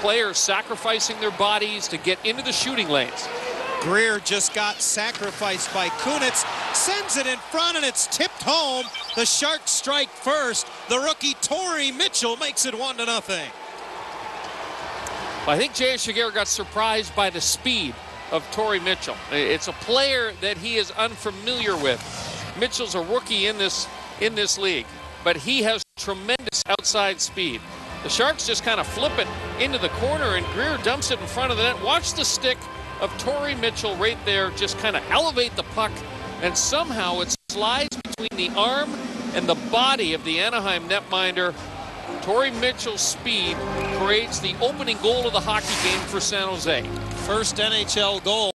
players sacrificing their bodies to get into the shooting lanes. Grier just got sacrificed by Kunitz, sends it in front, and it's tipped home. The Sharks strike first. The rookie Torrey Mitchell makes it one to nothing. I think J.S. Giguere got surprised by the speed of Torrey Mitchell. It's a player that he is unfamiliar with. Mitchell's a rookie in this in this league, but he has tremendous outside speed. The Sharks just kind of flip it into the corner, and Grier dumps it in front of the net. Watch the stick of Torrey Mitchell right there, just kind of elevate the puck, and somehow it slides between the arm and the body of the Anaheim netminder. Torrey Mitchell's speed creates the opening goal of the hockey game for San Jose. First NHL goal.